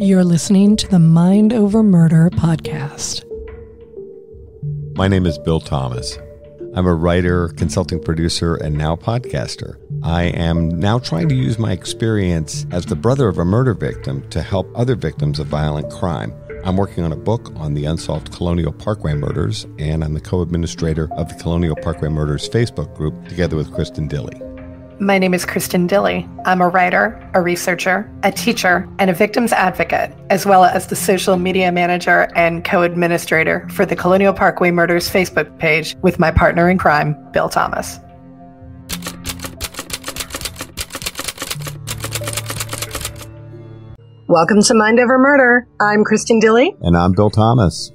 You're listening to the Mind Over Murder podcast. My name is Bill Thomas. I'm a writer, consulting producer, and now podcaster. I am now trying to use my experience as the brother of a murder victim to help other victims of violent crime. I'm working on a book on the unsolved Colonial Parkway murders, and I'm the co administrator of the Colonial Parkway Murders Facebook group together with Kristin Dilley. My name is Kristin Dilley. I'm a writer, a researcher, a teacher, and a victims advocate, as well as the social media manager and co administrator for the Colonial Parkway Murders Facebook page with my partner in crime, Bill Thomas. Welcome to Mind Over Murder. I'm Kristin Dilley. And I'm Bill Thomas.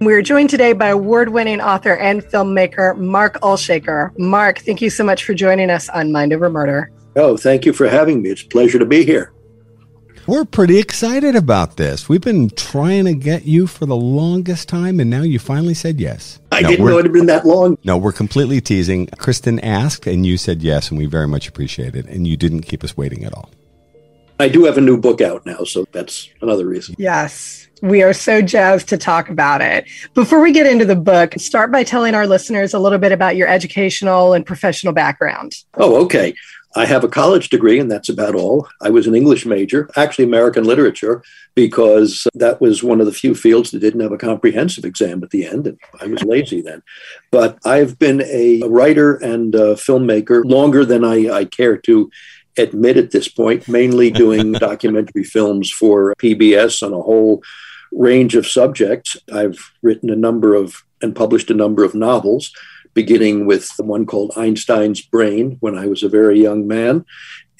We're joined today by award winning author and filmmaker Mark Olshaker. Mark, thank you so much for joining us on Mind Over Murder. Oh, thank you for having me. It's a pleasure to be here. We're pretty excited about this. We've been trying to get you for the longest time, and now you finally said yes. I no, didn't know it had been that long. No, we're completely teasing. Kristin asked, and you said yes, and we very much appreciate it. And you didn't keep us waiting at all. I do have a new book out now, so that's another reason. Yes. We are so jazzed to talk about it. Before we get into the book, start by telling our listeners a little bit about your educational and professional background. Oh, okay. I have a college degree, and that's about all. I was an English major, actually American literature, because that was one of the few fields that didn't have a comprehensive exam at the end, and I was lazy then. But I've been a writer and a filmmaker longer than I, I care to admit at this point, mainly doing documentary films for PBS on a whole range of subjects. I've written a number of and published a number of novels, beginning with the one called Einstein's Brain when I was a very young man.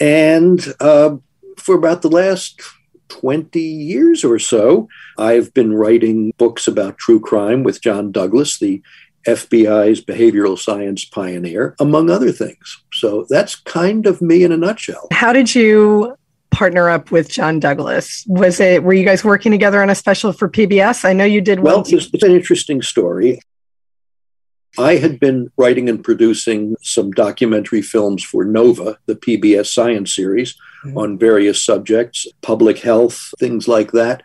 And uh, for about the last 20 years or so, I've been writing books about true crime with John Douglas, the FBI's behavioral science pioneer, among other things. So that's kind of me in a nutshell. How did you partner up with John Douglas? Was it were you guys working together on a special for PBS? I know you did. Well, it's, it's an interesting story. I had been writing and producing some documentary films for Nova, the PBS science series, mm-hmm. on various subjects, public health, things like that.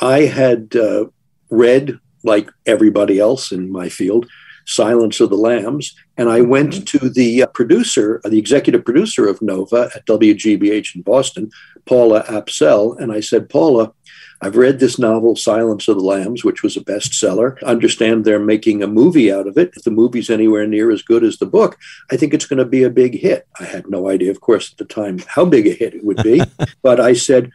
I had uh, read like everybody else in my field, Silence of the Lambs. And I went mm-hmm. to the uh, producer, uh, the executive producer of Nova at WGBH in Boston, Paula Apsell, and I said, Paula, I've read this novel, Silence of the Lambs, which was a bestseller. I understand they're making a movie out of it. If the movie's anywhere near as good as the book, I think it's going to be a big hit. I had no idea, of course, at the time how big a hit it would be. but I said,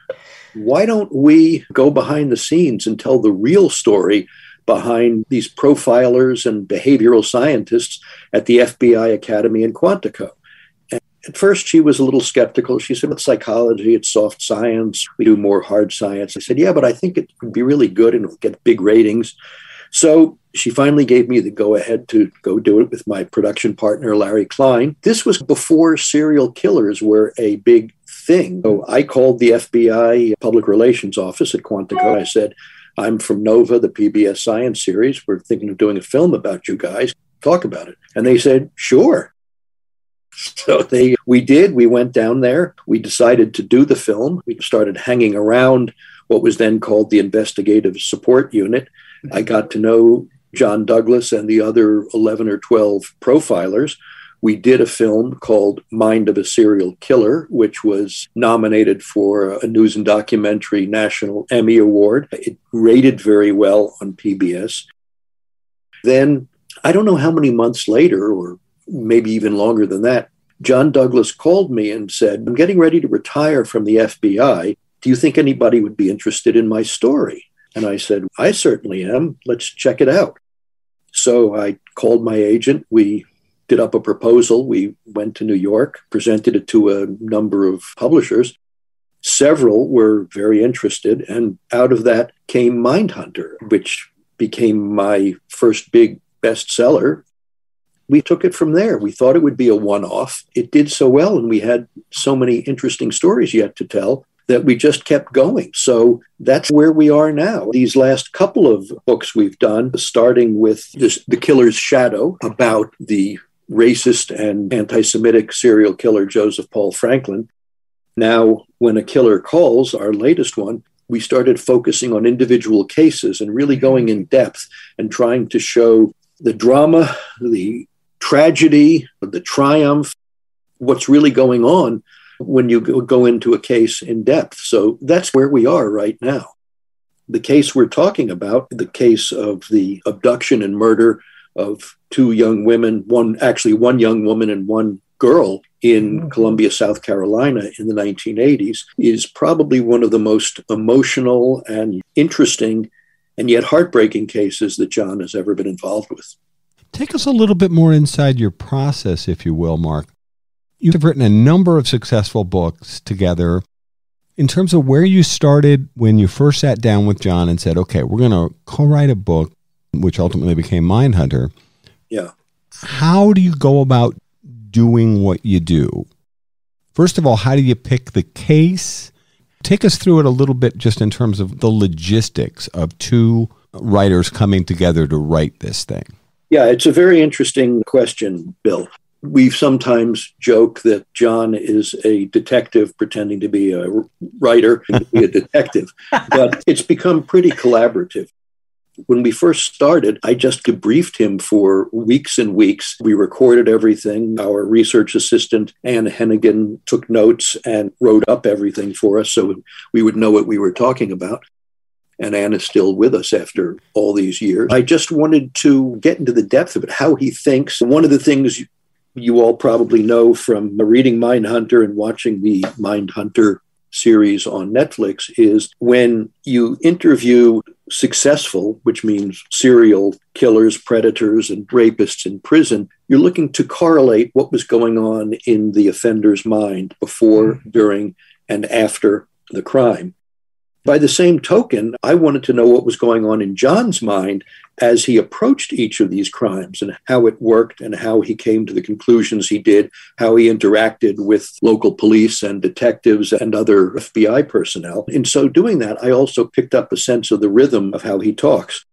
why don't we go behind the scenes and tell the real story behind these profilers and behavioral scientists at the FBI Academy in Quantico. And at first, she was a little skeptical. She said, It's psychology, it's soft science, we do more hard science. I said, Yeah, but I think it would be really good and it'll get big ratings. So she finally gave me the go ahead to go do it with my production partner, Larry Klein. This was before serial killers were a big thing. So I called the FBI public relations office at Quantico. I said, I'm from Nova, the PBS Science series. We're thinking of doing a film about you guys. Talk about it. And they said, sure. So they we did. We went down there. We decided to do the film. We started hanging around what was then called the Investigative Support Unit. I got to know John Douglas and the other 11 or 12 profilers we did a film called Mind of a Serial Killer, which was nominated for a News and Documentary National Emmy Award. It rated very well on PBS. Then, I don't know how many months later, or maybe even longer than that, John Douglas called me and said, I'm getting ready to retire from the FBI. Do you think anybody would be interested in my story? And I said, I certainly am. Let's check it out. So I called my agent. We did up a proposal. We went to New York, presented it to a number of publishers. Several were very interested, and out of that came Mindhunter, which became my first big bestseller. We took it from there. We thought it would be a one off. It did so well, and we had so many interesting stories yet to tell that we just kept going. So that's where we are now. These last couple of books we've done, starting with this, The Killer's Shadow, about the racist and anti Semitic serial killer Joseph Paul Franklin. Now, when a killer calls, our latest one, we started focusing on individual cases and really going in depth and trying to show the drama, the tragedy, the triumph, what's really going on when you go into a case in depth. So that's where we are right now. The case we're talking about, the case of the abduction and murder of two young women, one actually one young woman and one girl in mm-hmm. Columbia, South Carolina in the 1980s, is probably one of the most emotional and interesting and yet heartbreaking cases that John has ever been involved with. Take us a little bit more inside your process, if you will, Mark. You've written a number of successful books together. In terms of where you started when you first sat down with John and said, okay, we're going to co write a book, which ultimately became Mindhunter. Yeah. How do you go about doing what you do? First of all, how do you pick the case? Take us through it a little bit just in terms of the logistics of two writers coming together to write this thing. Yeah, it's a very interesting question, Bill. We sometimes joke that John is a detective pretending to be a writer and be a detective, but it's become pretty collaborative. When we first started, I just debriefed him for weeks and weeks. We recorded everything. Our research assistant, Anne Hennigan, took notes and wrote up everything for us so we would know what we were talking about and Anne is still with us after all these years. I just wanted to get into the depth of it, how he thinks. One of the things you all probably know from reading Mindhunter and watching the Mindhunter series on Netflix is when you interview successful, which means serial killers, predators, and rapists in prison, you're looking to correlate what was going on in the offender's mind before, mm-hmm. during, and after the crime. By the same token, I wanted to know what was going on in John's mind as he approached each of these crimes and how it worked and how he came to the conclusions he did, how he interacted with local police and detectives and other FBI personnel. In so doing that, I also picked up a sense of the rhythm of how he talks.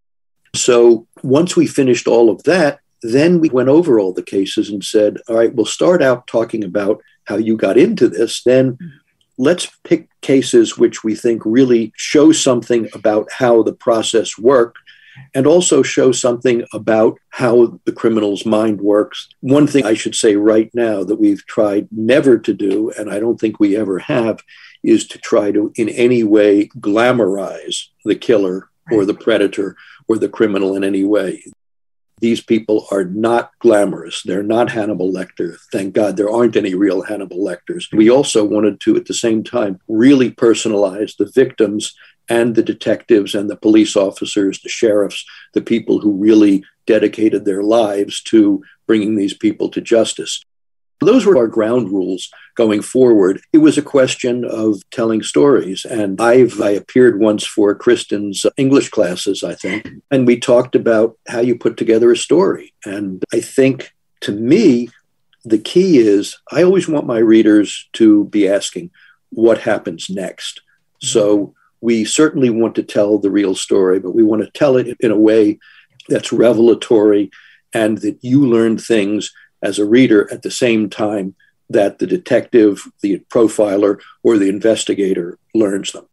So once we finished all of that, then we went over all the cases and said, all right, we'll start out talking about how you got into this. Then let's pick cases which we think really show something about how the process worked and also show something about how the criminal's mind works. One thing I should say right now that we've tried never to do, and I don't think we ever have, is to try to in any way glamorize the killer or the predator or the criminal in any way. These people are not glamorous. They're not Hannibal Lecter. Thank God there aren't any real Hannibal Lecters. We also wanted to, at the same time, really personalize the victims and the detectives and the police officers, the sheriffs, the people who really dedicated their lives to bringing these people to justice. Those were our ground rules going forward. It was a question of telling stories. And I've I appeared once for Kristin's English classes, I think, and we talked about how you put together a story. And I think to me, the key is I always want my readers to be asking, what happens next? So we certainly want to tell the real story, but we want to tell it in a way that's revelatory and that you learn things as a reader at the same time that the detective, the profiler, or the investigator learns them.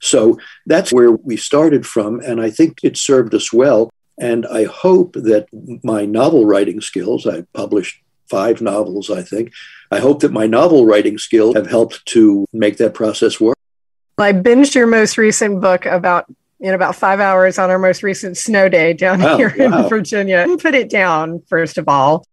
So that's where we started from, and I think it served us well. And I hope that my novel writing skills, I published five novels, I think. I hope that my novel writing skills have helped to make that process work. I binged your most recent book about in about five hours on our most recent snow day down oh, here wow. in Virginia. and Put it down, first of all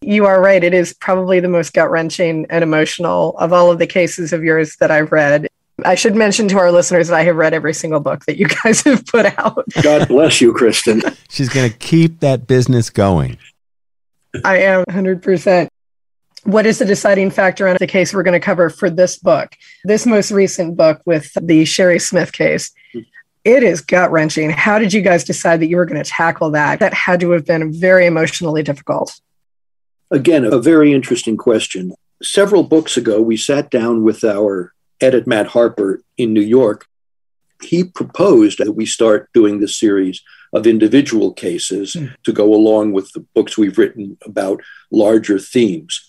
you are right. It is probably the most gut wrenching and emotional of all of the cases of yours that I've read. I should mention to our listeners that I have read every single book that you guys have put out. God bless you, Kristin. She's going to keep that business going. I am 100%. What is the deciding factor on the case we're going to cover for this book? This most recent book with the Shari Smith case. It is gut wrenching. How did you guys decide that you were going to tackle that? That had to have been very emotionally difficult. Again, a very interesting question. Several books ago, we sat down with our edit Matt Harper in New York. He proposed that we start doing this series of individual cases mm. to go along with the books we've written about larger themes.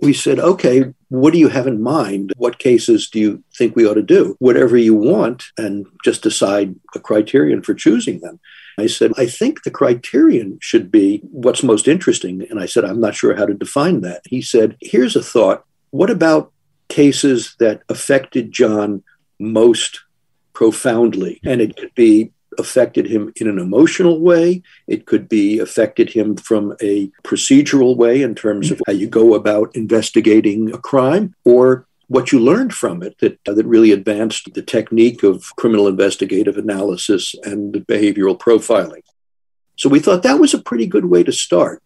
we said, okay, what do you have in mind? What cases do you think we ought to do? Whatever you want, and just decide a criterion for choosing them. I said, I think the criterion should be what's most interesting. And I said, I'm not sure how to define that. He said, here's a thought. What about cases that affected John most profoundly? And it could be affected him in an emotional way. It could be affected him from a procedural way in terms of how you go about investigating a crime, or what you learned from it that, uh, that really advanced the technique of criminal investigative analysis and behavioral profiling. So we thought that was a pretty good way to start.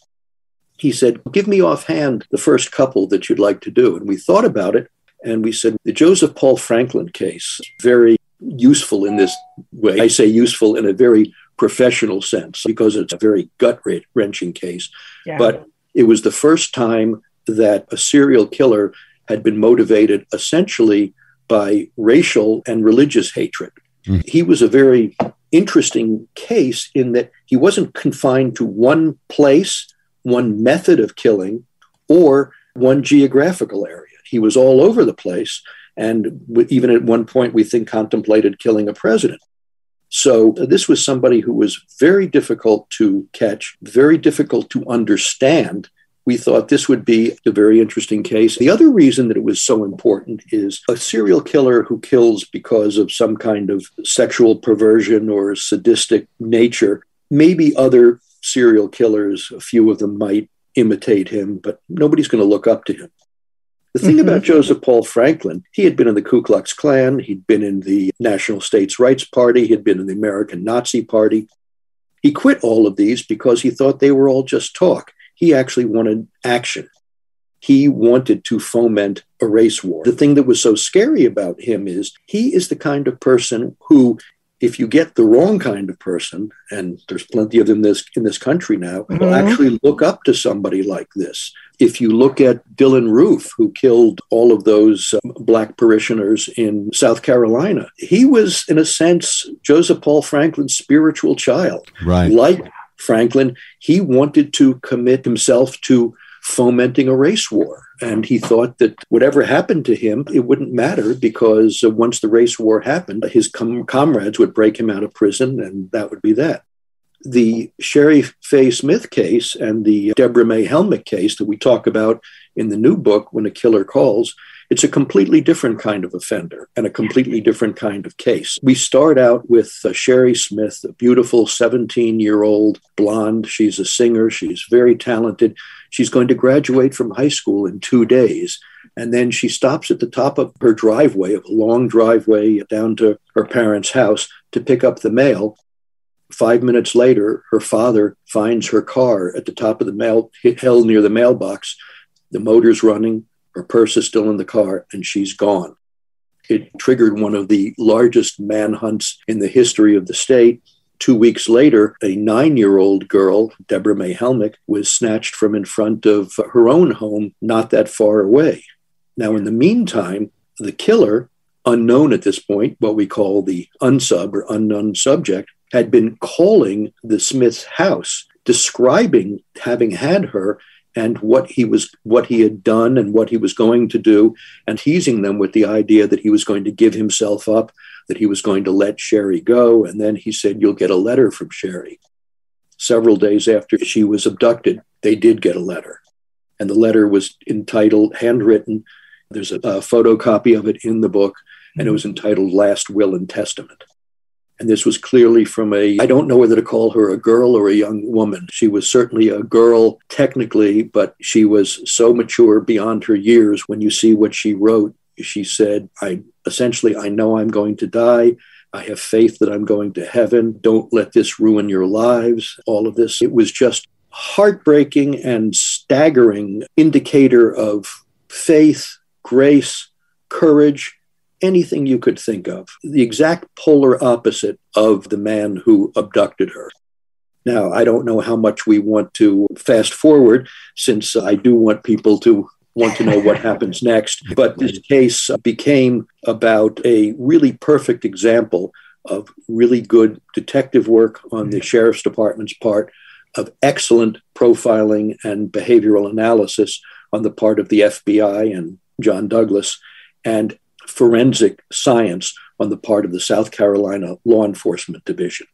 He said, Give me offhand the first couple that you'd like to do. And we thought about it and we said, The Joseph Paul Franklin case, very useful in this way. I say useful in a very professional sense because it's a very gut wrenching case. Yeah. But it was the first time that a serial killer had been motivated essentially by racial and religious hatred. Mm. He was a very interesting case in that he wasn't confined to one place, one method of killing, or one geographical area. He was all over the place. And even at one point, we think contemplated killing a president. So uh, this was somebody who was very difficult to catch, very difficult to understand, we thought this would be a very interesting case. The other reason that it was so important is a serial killer who kills because of some kind of sexual perversion or sadistic nature. Maybe other serial killers, a few of them might imitate him, but nobody's going to look up to him. The thing mm-hmm. about Joseph Paul Franklin, he had been in the Ku Klux Klan, he'd been in the National States Rights Party, he'd been in the American Nazi Party. He quit all of these because he thought they were all just talk. He actually wanted action. He wanted to foment a race war. The thing that was so scary about him is he is the kind of person who, if you get the wrong kind of person, and there's plenty of them in this in this country now, mm-hmm. will actually look up to somebody like this. If you look at Dylann Roof, who killed all of those um, black parishioners in South Carolina, he was, in a sense, Joseph Paul Franklin's spiritual child. Right. Like Franklin, he wanted to commit himself to fomenting a race war. And he thought that whatever happened to him, it wouldn't matter because once the race war happened, his com- comrades would break him out of prison, and that would be that. The Shari Faye Smith case and the Deborah May Helmick case that we talk about in the new book, When a Killer Calls, it's a completely different kind of offender and a completely different kind of case. We start out with uh, Shari Smith, a beautiful 17 year old blonde. She's a singer, she's very talented. She's going to graduate from high school in two days. And then she stops at the top of her driveway, of a long driveway down to her parents' house, to pick up the mail. Five minutes later, her father finds her car at the top of the mail, held near the mailbox. The motor's running, her purse is still in the car, and she's gone. It triggered one of the largest manhunts in the history of the state. Two weeks later, a nine year old girl, Deborah May Helmick, was snatched from in front of her own home not that far away. Now, in the meantime, the killer, unknown at this point, what we call the unsub or unknown subject, had been calling the Smith's house, describing having had her and what he was what he had done and what he was going to do and teasing them with the idea that he was going to give himself up that he was going to let Shari go. And then he said you'll get a letter from Shari. Several days after she was abducted they did get a letter. And the letter was entitled handwritten. There's a, a photocopy of it in the book and it mm-hmm. was entitled last will and testament and this was clearly from a, I don't know whether to call her a girl or a young woman. She was certainly a girl technically, but she was so mature beyond her years. When you see what she wrote, she said, I essentially, I know I'm going to die. I have faith that I'm going to heaven. Don't let this ruin your lives. All of this. It was just heartbreaking and staggering indicator of faith, grace, courage, anything you could think of, the exact polar opposite of the man who abducted her. Now, I don't know how much we want to fast forward, since I do want people to want to know what happens next. But this case became about a really perfect example of really good detective work on the mm. sheriff's department's part, of excellent profiling and behavioral analysis on the part of the FBI and John Douglas, and forensic science on the part of the South Carolina Law Enforcement Division,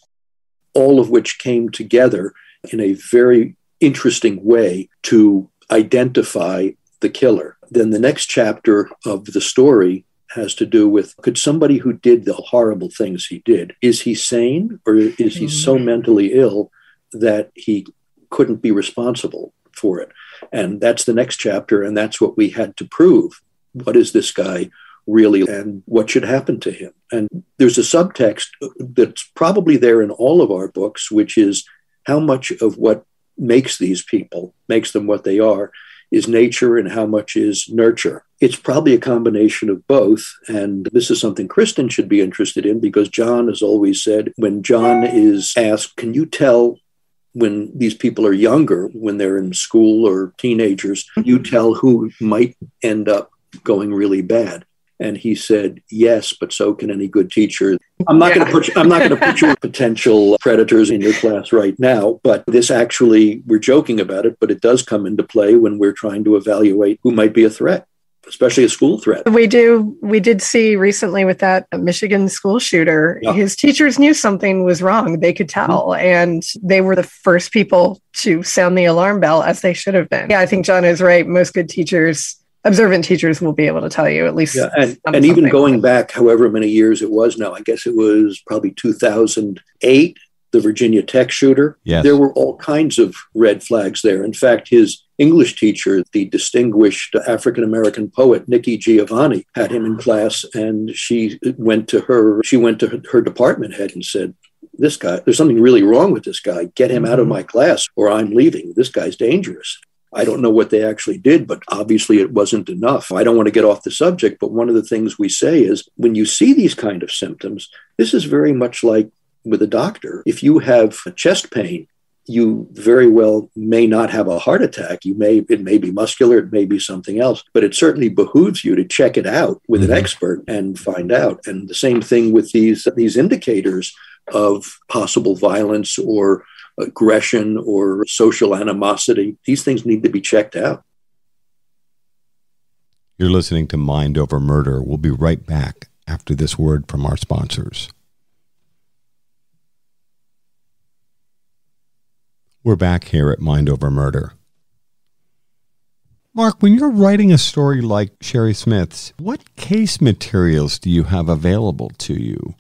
all of which came together in a very interesting way to identify the killer. Then the next chapter of the story has to do with could somebody who did the horrible things he did, is he sane or is he so mm-hmm. mentally ill that he couldn't be responsible for it? And that's the next chapter. And that's what we had to prove. What is this guy really and what should happen to him? And there's a subtext that's probably there in all of our books, which is how much of what makes these people, makes them what they are, is nature and how much is nurture. It's probably a combination of both. And this is something Kristin should be interested in because John has always said when John is asked, Can you tell when these people are younger, when they're in school or teenagers, you tell who might end up going really bad. And he said, "Yes, but so can any good teacher." I'm not yeah. going to put I'm not going to put your potential predators in your class right now, but this actually we're joking about it, but it does come into play when we're trying to evaluate who might be a threat especially a school threat. We do. We did see recently with that Michigan school shooter, yeah. his teachers knew something was wrong. They could tell, mm-hmm. and they were the first people to sound the alarm bell, as they should have been. Yeah, I think John is right. Most good teachers. Observant teachers will be able to tell you at least. Yeah, and, and even going back however many years it was now, I guess it was probably 2008 the Virginia Tech shooter. Yes. There were all kinds of red flags there. In fact, his English teacher, the distinguished African American poet Nikki Giovanni, had him in class, and she went to her. She went to her, her department head and said, "This guy, there's something really wrong with this guy. Get him out of mm-hmm. my class, or I'm leaving. This guy's dangerous." I don't know what they actually did, but obviously it wasn't enough. I don't want to get off the subject, but one of the things we say is when you see these kind of symptoms, this is very much like with a doctor. If you have chest pain, you very well may not have a heart attack. You may it may be muscular, it may be something else, but it certainly behooves you to check it out with mm-hmm. an expert and find out. And the same thing with these these indicators of possible violence or aggression or social animosity. These things need to be checked out. You're listening to Mind Over Murder. We'll be right back after this word from our sponsors. We're back here at Mind Over Murder. Mark, when you're writing a story like Shari Smith's, what case materials do you have available to you?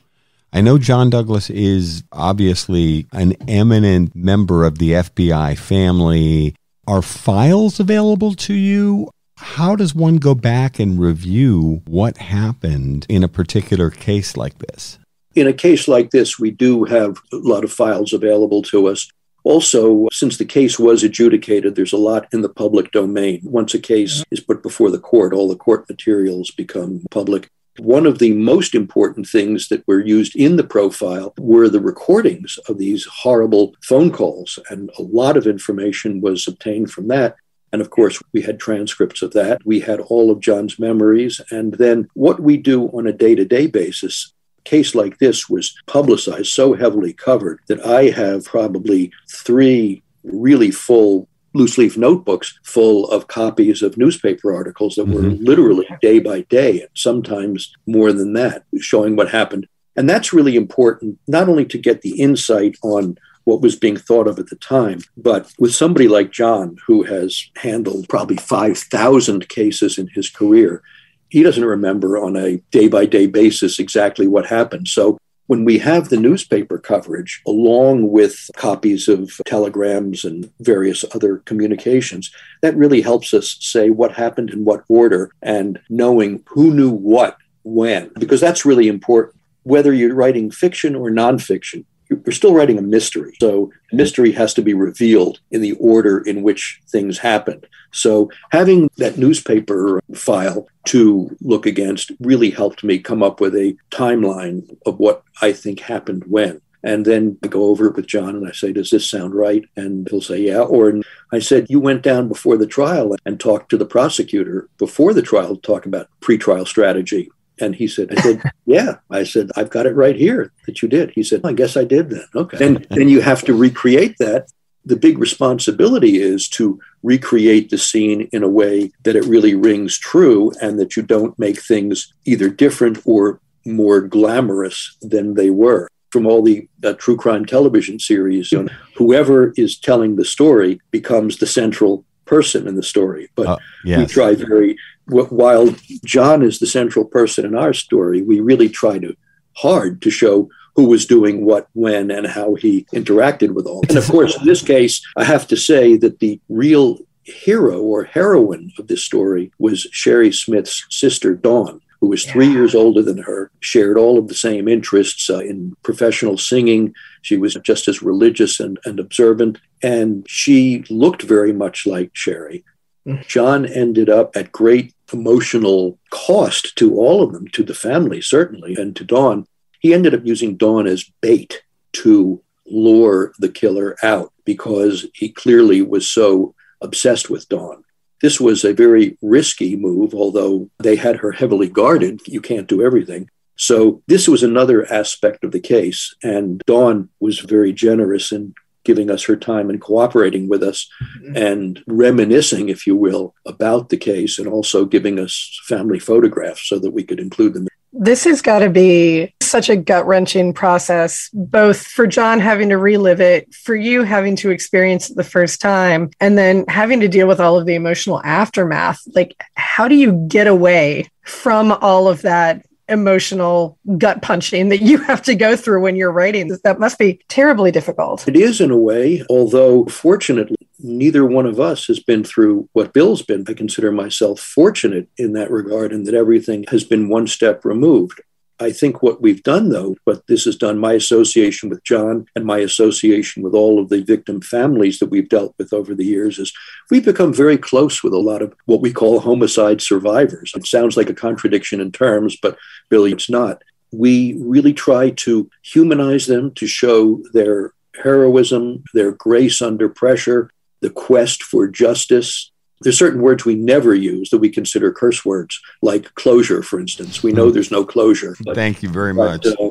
I know John Douglas is obviously an eminent member of the FBI family. Are files available to you? How does one go back and review what happened in a particular case like this? In a case like this, we do have a lot of files available to us. Also, since the case was adjudicated, there's a lot in the public domain. Once a case mm-hmm. is put before the court, all the court materials become public. One of the most important things that were used in the profile were the recordings of these horrible phone calls, and a lot of information was obtained from that. And of course, we had transcripts of that. We had all of John's memories. And then what we do on a day to day basis a case like this was publicized, so heavily covered, that I have probably three really full loose leaf notebooks full of copies of newspaper articles that were mm-hmm. literally day by day, and sometimes more than that, showing what happened. And that's really important, not only to get the insight on what was being thought of at the time. But with somebody like John, who has handled probably 5,000 cases in his career, he doesn't remember on a day by day basis exactly what happened. So when we have the newspaper coverage along with copies of telegrams and various other communications, that really helps us say what happened in what order and knowing who knew what when, because that's really important. Whether you're writing fiction or nonfiction, you're still writing a mystery. So mystery has to be revealed in the order in which things happened. So having that newspaper file to look against really helped me come up with a timeline of what I think happened when. And then I go over it with John and I say, Does this sound right? And he'll say, Yeah. Or I said, You went down before the trial and talked to the prosecutor before the trial to talk about pretrial strategy. And he said, I said, yeah. I said, I've got it right here that you did. He said, I guess I did then. Okay. Then, then you have to recreate that the big responsibility is to recreate the scene in a way that it really rings true and that you don't make things either different or more glamorous than they were. From all the uh, true crime television series, you know, whoever is telling the story becomes the central person in the story. But uh, yes. we try very, while John is the central person in our story, we really try to hard to show who was doing what, when, and how he interacted with all. And of course, in this case, I have to say that the real hero or heroine of this story was Shari Smith's sister, Dawn, who was three yeah. years older than her, shared all of the same interests uh, in professional singing. She was just as religious and, and observant, and she looked very much like Shari. Mm. John ended up at great emotional cost to all of them, to the family, certainly, and to Dawn, he ended up using Dawn as bait to lure the killer out because he clearly was so obsessed with Dawn. This was a very risky move, although they had her heavily guarded. You can't do everything. So, this was another aspect of the case. And Dawn was very generous in giving us her time and cooperating with us mm-hmm. and reminiscing, if you will, about the case and also giving us family photographs so that we could include them this has got to be such a gut wrenching process, both for John having to relive it, for you having to experience it the first time, and then having to deal with all of the emotional aftermath. Like, how do you get away from all of that emotional gut punching that you have to go through when you're writing? That must be terribly difficult. It is, in a way, although fortunately, neither one of us has been through what Bill's been. I consider myself fortunate in that regard and that everything has been one step removed. I think what we've done, though, what this has done, my association with John and my association with all of the victim families that we've dealt with over the years, is we've become very close with a lot of what we call homicide survivors. It sounds like a contradiction in terms, but Billy, it's not. We really try to humanize them to show their heroism, their grace under pressure, the quest for justice. There's certain words we never use that we consider curse words, like closure, for instance. We know hmm. there's no closure. But, Thank you very but, much. Uh,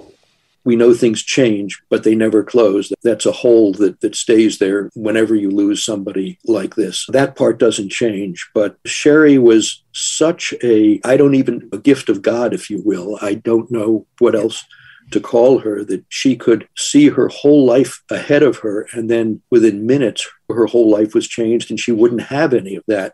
we know things change, but they never close. That's a hole that, that stays there whenever you lose somebody like this. That part doesn't change. But Shari was such a, I don't even, a gift of God, if you will. I don't know what else to call her that she could see her whole life ahead of her. And then within minutes, her whole life was changed and she wouldn't have any of that.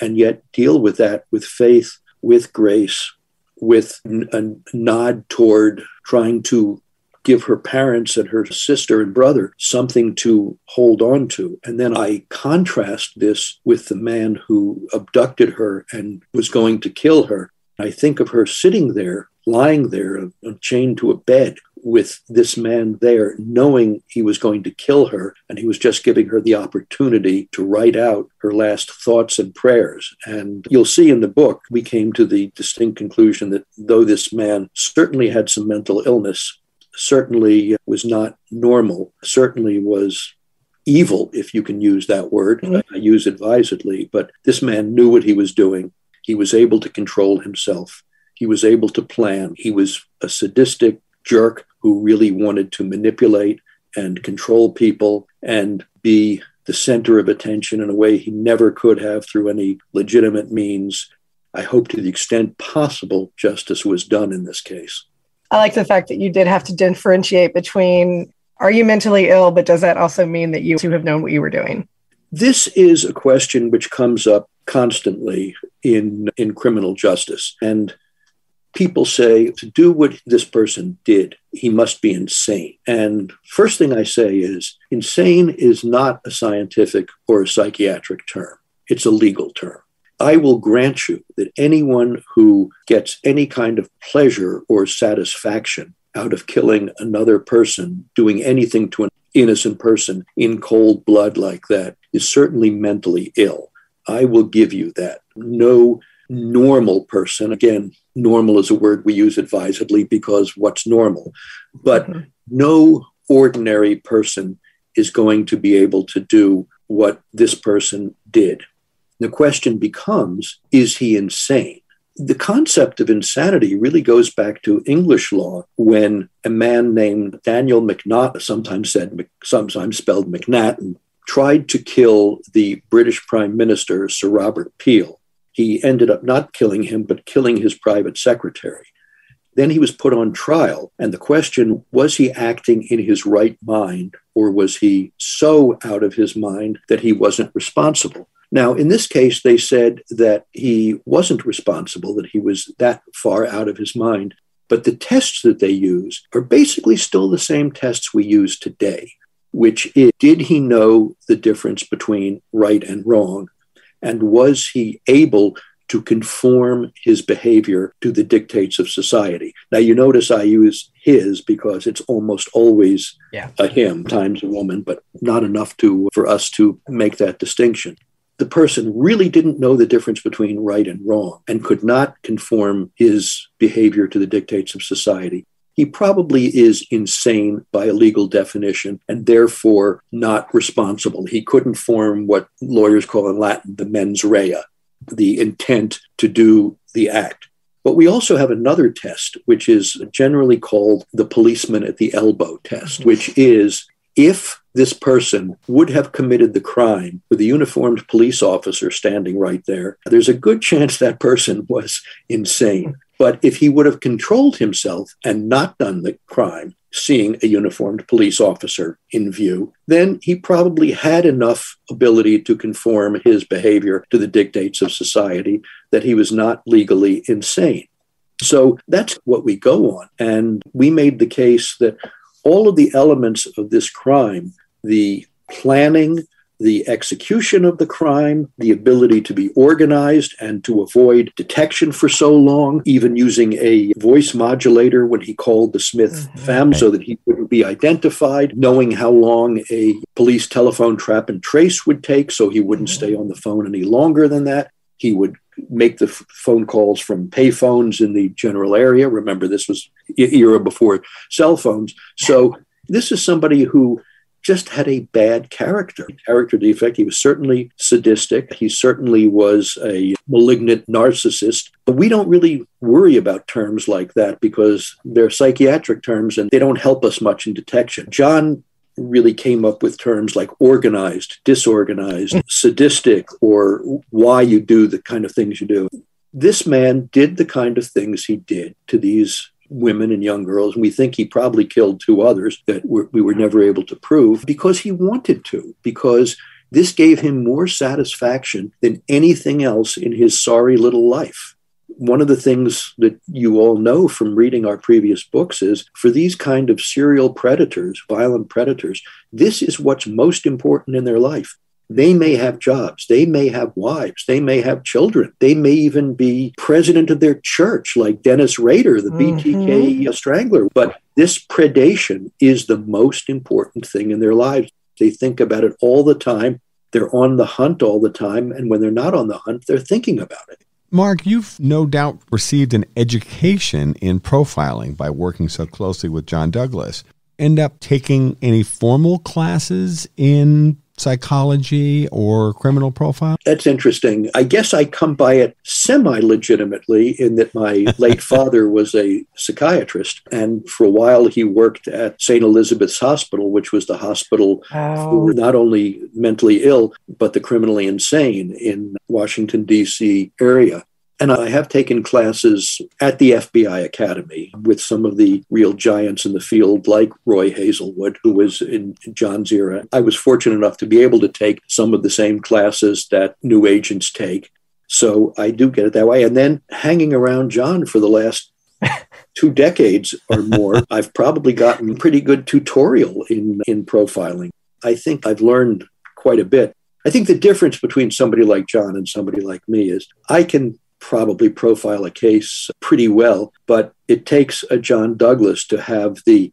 And yet deal with that with faith, with grace, with a nod toward trying to give her parents and her sister and brother something to hold on to. And then I contrast this with the man who abducted her and was going to kill her. I think of her sitting there lying there chained to a bed with this man there, knowing he was going to kill her, and he was just giving her the opportunity to write out her last thoughts and prayers. And you'll see in the book, we came to the distinct conclusion that though this man certainly had some mental illness, certainly was not normal, certainly was evil, if you can use that word. Mm-hmm. I use advisedly, but this man knew what he was doing. He was able to control himself. He was able to plan. He was a sadistic jerk who really wanted to manipulate and control people and be the center of attention in a way he never could have through any legitimate means. I hope to the extent possible, justice was done in this case. I like the fact that you did have to differentiate between are you mentally ill, but does that also mean that you have known what you were doing? This is a question which comes up constantly in, in criminal justice. And people say to do what this person did, he must be insane. And first thing I say is insane is not a scientific or a psychiatric term, it's a legal term. I will grant you that anyone who gets any kind of pleasure or satisfaction out of killing another person, doing anything to an innocent person in cold blood like that, is certainly mentally ill. I will give you that. No normal person, again, normal is a word we use advisedly because what's normal, but mm-hmm. no ordinary person is going to be able to do what this person did. The question becomes is he insane? The concept of insanity really goes back to English law when a man named Daniel McNaught, sometimes said, sometimes spelled McNatt, and tried to kill the British Prime Minister, Sir Robert Peel. He ended up not killing him, but killing his private secretary. Then he was put on trial, and the question was he acting in his right mind, or was he so out of his mind that he wasn't responsible? Now, in this case, they said that he wasn't responsible, that he was that far out of his mind. But the tests that they use are basically still the same tests we use today, which is did he know the difference between right and wrong? And was he able to conform his behavior to the dictates of society. Now, you notice I use his because it's almost always yeah. a him times a woman, but not enough to for us to make that distinction. The person really didn't know the difference between right and wrong and could not conform his behavior to the dictates of society. He probably is insane by a legal definition and therefore not responsible. He couldn't form what lawyers call in Latin the mens rea, the intent to do the act. But we also have another test, which is generally called the policeman at the elbow test, which is if this person would have committed the crime with a uniformed police officer standing right there, there's a good chance that person was insane. But if he would have controlled himself and not done the crime, seeing a uniformed police officer in view, then he probably had enough ability to conform his behavior to the dictates of society that he was not legally insane. So that's what we go on. And we made the case that all of the elements of this crime, the planning, the execution of the crime, the ability to be organized and to avoid detection for so long, even using a voice modulator when he called the Smith mm-hmm. family so that he wouldn't be identified, knowing how long a police telephone trap and trace would take so he wouldn't mm-hmm. stay on the phone any longer than that. He would make the f- phone calls from payphones in the general area. Remember, this was era before cell phones. So this is somebody who just had a bad character, character defect. He was certainly sadistic. He certainly was a malignant narcissist. But we don't really worry about terms like that because they're psychiatric terms and they don't help us much in detection. John really came up with terms like organized, disorganized, mm-hmm. sadistic, or why you do the kind of things you do. This man did the kind of things he did to these women and young girls. And we think he probably killed two others that we were never able to prove because he wanted to, because this gave him more satisfaction than anything else in his sorry little life. One of the things that you all know from reading our previous books is for these kind of serial predators, violent predators, this is what's most important in their life. They may have jobs. They may have wives. They may have children. They may even be president of their church, like Dennis Rader, the mm-hmm. BTK strangler. But this predation is the most important thing in their lives. They think about it all the time. They're on the hunt all the time. And when they're not on the hunt, they're thinking about it. Mark, you've no doubt received an education in profiling by working so closely with John Douglas. End up taking any formal classes in psychology or criminal profile? That's interesting. I guess I come by it semi legitimately in that my late father was a psychiatrist. And for a while, he worked at St. Elizabeth's Hospital, which was the hospital oh. for not only mentally ill, but the criminally insane in Washington, D.C. area. And I have taken classes at the FBI Academy with some of the real giants in the field, like Roy Hazelwood, who was in John's era. I was fortunate enough to be able to take some of the same classes that new agents take. So I do get it that way. And then hanging around John for the last two decades or more, I've probably gotten pretty good tutorial in, in profiling. I think I've learned quite a bit. I think the difference between somebody like John and somebody like me is I can probably profile a case pretty well, but it takes a John Douglas to have the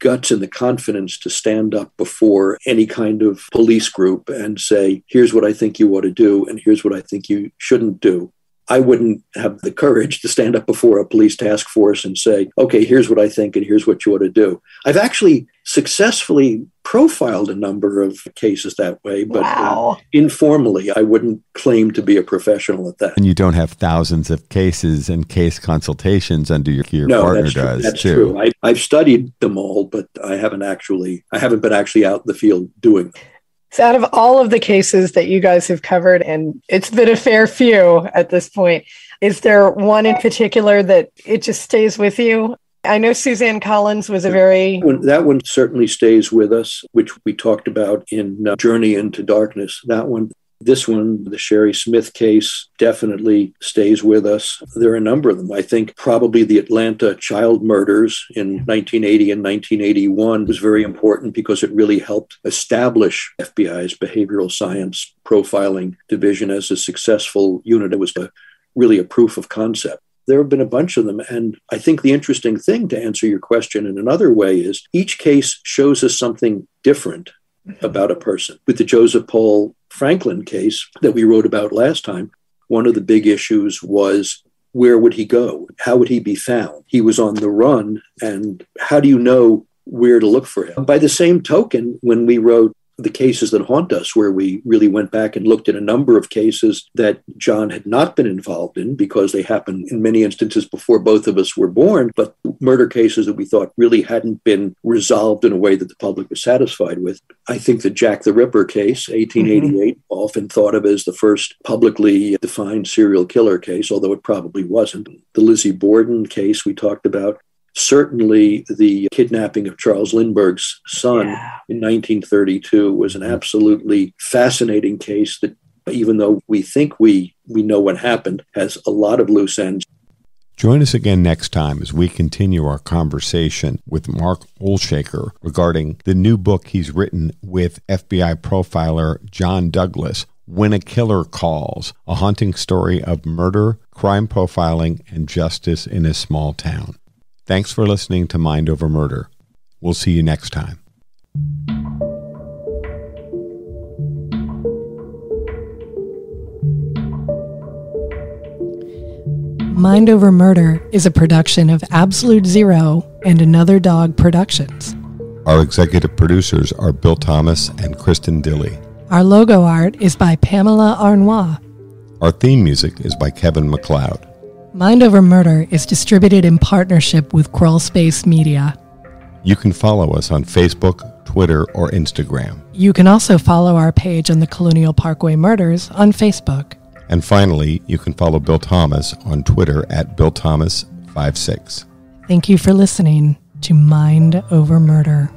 guts and the confidence to stand up before any kind of police group and say, here's what I think you ought to do, and here's what I think you shouldn't do. I wouldn't have the courage to stand up before a police task force and say, okay, here's what I think and here's what you ought to do. I've actually successfully profiled a number of cases that way, but uh, wow. uh, informally, I wouldn't claim to be a professional at that. And you don't have thousands of cases and case consultations under your, your no, partner that's does. That's too. true. I, I've studied them all, but I haven't actually, I haven't been actually out in the field doing them. So, out of all of the cases that you guys have covered, and it's been a fair few at this point, is there one in particular that it just stays with you? I know Suzanne Collins was a very. That one certainly stays with us, which we talked about in uh, Journey into Darkness. That one, this one, the Shari Smith case, definitely stays with us. There are a number of them. I think probably the Atlanta child murders in 1980 and 1981 was very important because it really helped establish FBI's behavioral science profiling division as a successful unit. It was a, really a proof of concept there have been a bunch of them. And I think the interesting thing to answer your question in another way is each case shows us something different mm-hmm. about a person. With the Joseph Paul Franklin case that we wrote about last time, one of the big issues was where would he go? How would he be found? He was on the run, and how do you know where to look for him? By the same token, when we wrote the cases that haunt us, where we really went back and looked at a number of cases that John had not been involved in because they happened in many instances before both of us were born, but murder cases that we thought really hadn't been resolved in a way that the public was satisfied with. I think the Jack the Ripper case, 1888, mm-hmm. often thought of as the first publicly defined serial killer case, although it probably wasn't. The Lizzie Borden case we talked about Certainly, the kidnapping of Charles Lindbergh's son yeah. in 1932 was an absolutely fascinating case that, even though we think we, we know what happened, has a lot of loose ends. Join us again next time as we continue our conversation with Mark Olshaker regarding the new book he's written with FBI profiler John Douglas, When a Killer Calls, a haunting story of murder, crime profiling, and justice in a small town. Thanks for listening to Mind Over Murder. We'll see you next time. Mind Over Murder is a production of Absolute Zero and Another Dog Productions. Our executive producers are Bill Thomas and Kristin Dilley. Our logo art is by Pamela Arnois. Our theme music is by Kevin MacLeod. Mind Over Murder is distributed in partnership with Crawlspace Media. You can follow us on Facebook, Twitter, or Instagram. You can also follow our page on the Colonial Parkway Murders on Facebook. And finally, you can follow Bill Thomas on Twitter at BillThomas56. Thank you for listening to Mind Over Murder.